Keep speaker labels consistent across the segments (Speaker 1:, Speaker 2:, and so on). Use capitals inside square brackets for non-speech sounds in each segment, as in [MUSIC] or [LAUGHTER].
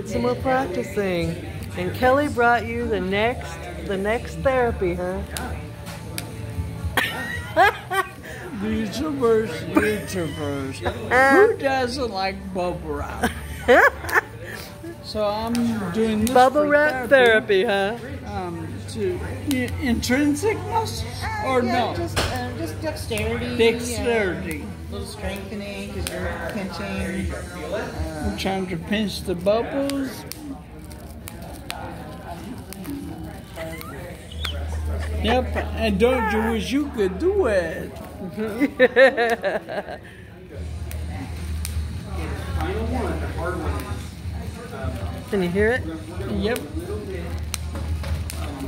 Speaker 1: get some more practicing. And Kelly brought you the next the next therapy, huh? [LAUGHS]
Speaker 2: YouTubers, YouTubers. Uh-huh. Who doesn't like bubble wrap? [LAUGHS] so I'm doing this
Speaker 1: Bubble wrap therapy, huh?
Speaker 2: To i- intrinsic muscles or
Speaker 3: yeah,
Speaker 2: no?
Speaker 3: Just, uh, just dexterity.
Speaker 2: Dexterity.
Speaker 3: A little strengthening because you're pinching.
Speaker 2: I'm trying to pinch the bubbles. Yep, and don't you wish you could do it? [LAUGHS]
Speaker 1: Can you hear it?
Speaker 2: Yep.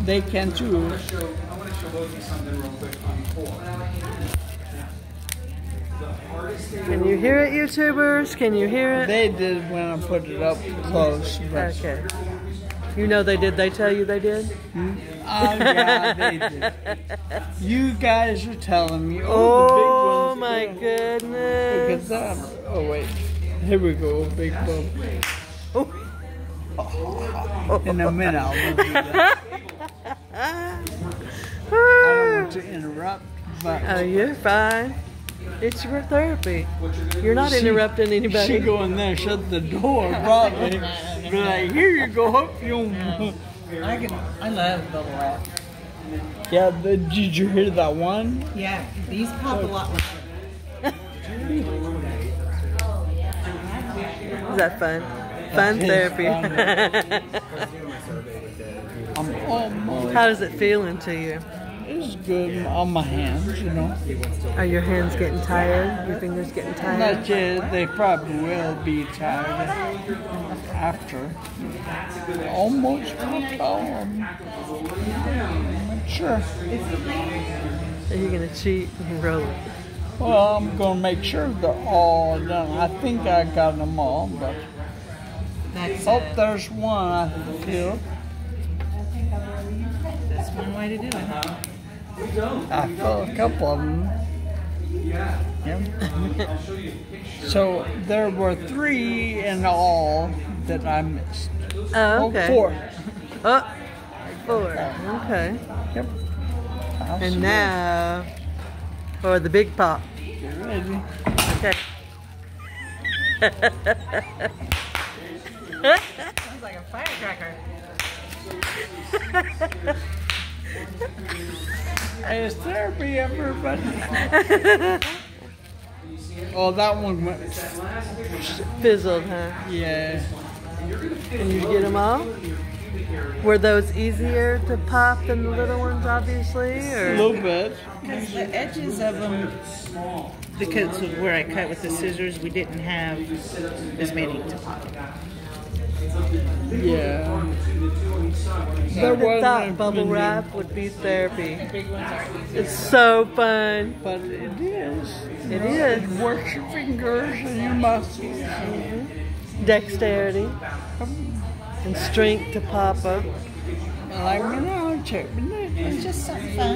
Speaker 2: They can too.
Speaker 4: I want to show both you something real quick on core. The hardest thing
Speaker 1: Can you hear it, YouTubers? Can you hear it?
Speaker 2: They did when I put it up close. But,
Speaker 1: Okay. You know they did. They tell you they did. Hmm?
Speaker 2: oh yeah, they [LAUGHS] did. You guys are telling me.
Speaker 1: Oh
Speaker 2: Oh, the
Speaker 1: my
Speaker 2: big ones. Oh, look at
Speaker 1: goodness.
Speaker 2: that. Oh wait. Here we go. Big bump.
Speaker 1: Oh. [LAUGHS]
Speaker 2: In a minute, I'll do that. [LAUGHS] I don't want to interrupt, but
Speaker 1: Oh, you're fine. It's your therapy. You're not
Speaker 2: She-
Speaker 1: interrupting
Speaker 2: she
Speaker 1: anybody.
Speaker 2: go in there, shut the door, probably. Be like, here you go, hope you.
Speaker 3: I can. I love bubble wrap.
Speaker 2: Yeah, the, did you hear that one?
Speaker 3: Yeah, these pop a lot.
Speaker 1: Is that fun? Fun therapy.
Speaker 2: I'm [LAUGHS] almost.
Speaker 1: How does it feeling to you?
Speaker 2: It's good on my hands, you know.
Speaker 1: Are your hands getting tired? Your fingers getting tired?
Speaker 2: Not yet. They probably will be tired after. Almost. Not sure.
Speaker 1: Are you gonna cheat and roll it?
Speaker 2: Well, I'm gonna make sure they're all done. I think I got them all, but
Speaker 3: That's,
Speaker 2: oh,
Speaker 3: uh,
Speaker 2: there's one. I feel.
Speaker 3: that's one way to do it. huh?
Speaker 2: I feel a couple of them. Yeah. I'll show you. So there were three in all that I missed.
Speaker 1: Oh, okay.
Speaker 2: Oh, four.
Speaker 1: Oh, four. Okay.
Speaker 2: Yep. I'll
Speaker 1: And now for the big pop.
Speaker 2: you ready.
Speaker 1: Okay. [LAUGHS]
Speaker 3: Sounds like a firecracker. [LAUGHS]
Speaker 2: Hey, it's therapy, everybody. oh, that one went.
Speaker 1: Fizzled, huh?
Speaker 2: Yeah.
Speaker 1: Can you get them all? Were those easier to pop than the little ones, obviously?
Speaker 2: A little bit.
Speaker 3: Because the edges of them, because of where I cut with the scissors, we didn't have as many to pop.
Speaker 2: Yeah.
Speaker 1: I
Speaker 2: There
Speaker 1: would thought
Speaker 2: wasn't
Speaker 1: bubble wrap would be therapy.
Speaker 3: Big ones are.
Speaker 1: It's so fun.
Speaker 2: But it is. you
Speaker 1: It
Speaker 2: know,
Speaker 1: is.
Speaker 2: It works your fingers and your muscles.
Speaker 1: Dexterity and strength to pop up.
Speaker 2: Like me now, check me now.
Speaker 3: It's just something fun.